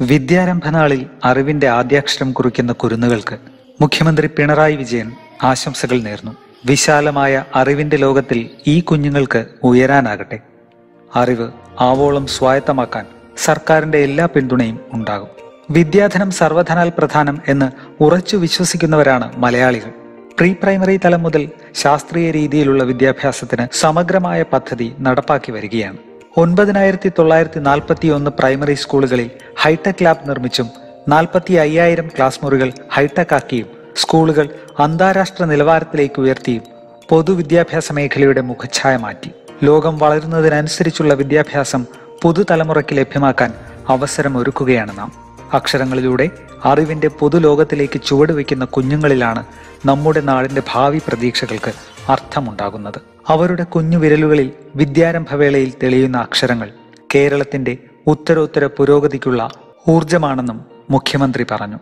വിദ്യാരംഭ നാളിൽ അറിവിന്റെ ആദ്യാക്ഷരം കുറിക്കുന്ന കുരുന്നുകൾക്ക് മുഖ്യമന്ത്രി പിണറായി വിജയൻ ആശംസകൾ നേർന്നു. വിശാലമായ അറിവിന്റെ ലോകത്തിൽ ഈ കുഞ്ഞുങ്ങൾക്ക് ഉയരാനാകട്ടെ. അറിവ് ആവോളം സ്വായത്തമാക്കാൻ സർക്കാരിന്റെ എല്ലാ പിന്തുണയും ഉണ്ടാകും. വിദ്യാധനം സർവധനാൽ പ്രധാനം എന്ന് ഉറച്ചു വിശ്വസിക്കുന്നവരാണ് മലയാളികൾ. പ്രീ പ്രൈമറി തലം മുതൽ ശാസ്ത്രീയ രീതിയിലുള്ള വിദ്യാഭ്യാസത്തിന് സമഗ്രമായ പദ്ധതി നടപ്പാക്കി വരികയാണ്. ഒൻപതിനായിരത്തി തൊള്ളായിരത്തി നാൽപ്പത്തി ഒന്ന് പ്രൈമറി സ്കൂളുകളിൽ ഹൈടെക് ലാബ് നിർമ്മിച്ചും നാൽപ്പത്തി അയ്യായിരം ക്ലാസ് മുറികൾ ഹൈടെക് ആക്കിയും സ്കൂളുകൾ അന്താരാഷ്ട്ര നിലവാരത്തിലേക്ക് ഉയർത്തിയും പൊതുവിദ്യാഭ്യാസ മേഖലയുടെ മുഖച്ഛായ മാറ്റി. ലോകം വളരുന്നതിനനുസരിച്ചുള്ള വിദ്യാഭ്യാസം പുതുതലമുറയ്ക്ക് ലഭ്യമാക്കാൻ അവസരം ഒരുക്കുകയാണ് നാം. അക്ഷരങ്ങളിലൂടെ അറിവിന്റെ പൊതുലോകത്തിലേക്ക് ചുവടുവെക്കുന്ന കുഞ്ഞുങ്ങളിലാണ് നമ്മുടെ നാടിന്റെ ഭാവി പ്രതീക്ഷകൾക്ക് അർത്ഥമുണ്ടാകുന്നത്. അവരുടെ കുഞ്ഞുവിരലുകളിൽ വിദ്യാരംഭവേളയിൽ തെളിയുന്ന അക്ഷരങ്ങൾ കേരളത്തിന്റെ ഉത്തരോത്തര പുരോഗതിക്കുള്ള ഊർജമാണെന്നും മുഖ്യമന്ത്രി പറഞ്ഞു.